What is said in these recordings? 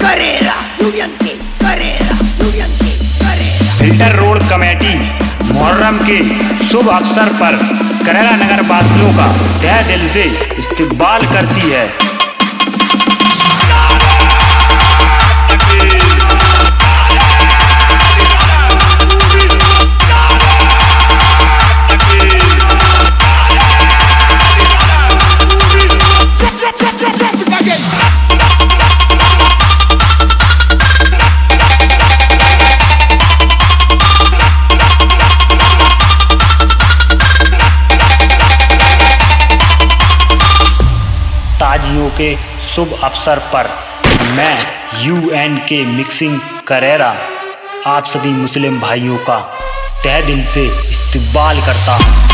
Karera filter road committee Muharram के शुभ अवसर पर करेला नगर वासियों का तय दिल से इस्तेमाल करती है। ताजियों के शुभ अवसर पर मैं यू एन के मिक्सिंग करेरा आप सभी मुस्लिम भाइयों का तह दिल से इस्तबाल करता हूँ।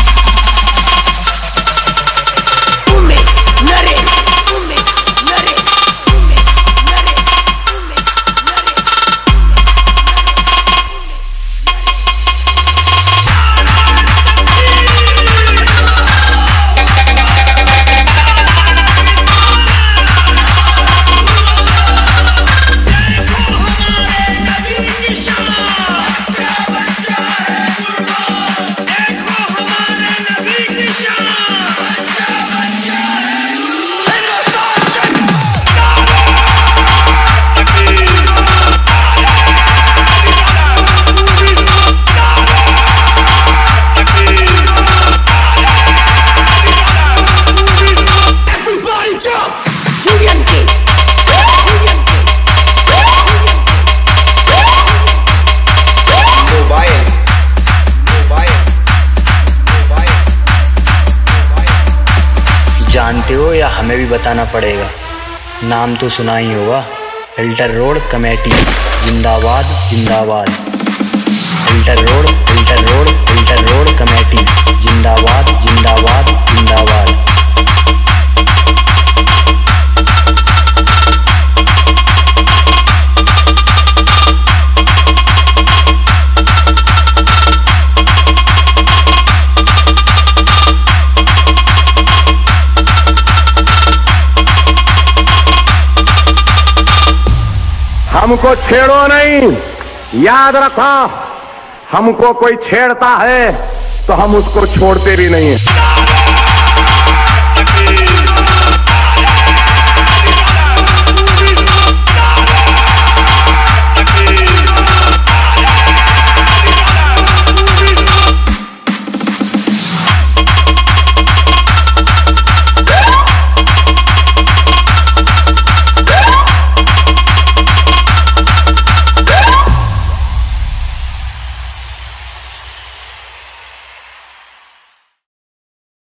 जानते हो या हमें भी बताना पड़ेगा। नाम तो सुना ही होगा। Filter road, committee. जिंदाबाद जिंदाबाद। Filter road filter road filter road, committee. जिंदाबाद जिंदाबाद। हमको छेड़ो नहीं। याद रखो, हमको कोई छेड़ता है तो हम उसको छोड़ते भी नहीं